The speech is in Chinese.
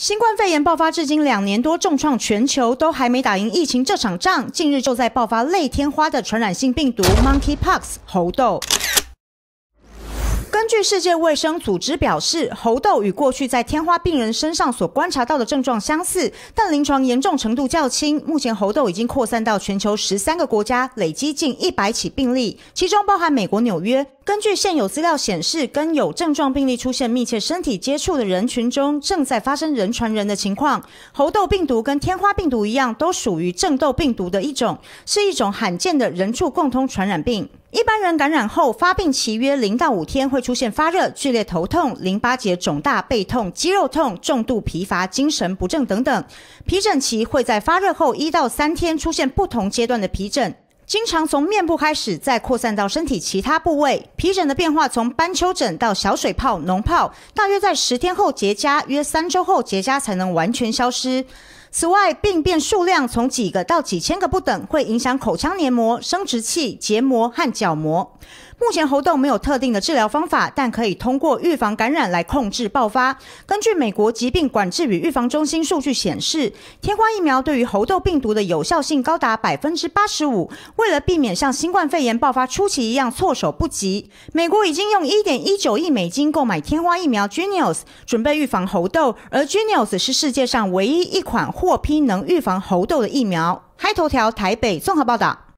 新冠肺炎爆发至今两年多，重创全球，都还没打赢疫情这场仗。近日就在爆发类天花的传染性病毒 Monkeypox 猴痘。根据世界卫生组织表示，猴痘与过去在天花病人身上所观察到的症状相似，但临床严重程度较轻。目前猴痘已经扩散到全球十三个国家，累积近一百起病例，其中包含美国纽约。根据现有资料显示，跟有症状病例出现密切身体接触的人群中，正在发生人传人的情况。猴痘病毒跟天花病毒一样，都属于正痘病毒的一种，是一种罕见的人畜共通传染病。一般人感染后发病期约零到五天，会出现发热、剧烈头痛、淋巴结肿大、背痛、肌肉痛、重度疲乏、精神不振等等。皮疹期会在发热后一到三天出现不同阶段的皮疹。经常从面部开始，再扩散到身体其他部位。皮疹的变化从斑丘疹到小水泡、脓泡，大约在十天后结痂，约三周后结痂才能完全消失。此外，病变数量从几个到几千个不等，会影响口腔黏膜、生殖器、结膜和角膜。目前猴痘没有特定的治疗方法，但可以通过预防感染来控制爆发。根据美国疾病管制与预防中心数据显示，天花疫苗对于猴痘病毒的有效性高达百分之八十五。为了避免像新冠肺炎爆发初期一样措手不及，美国已经用一点一九亿美金购买天花疫苗 Genius，准备预防猴痘。而 Genius 是世界上唯一一款获批能预防猴痘的疫苗。嗨头条台北综合报道。